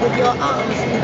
with your arms.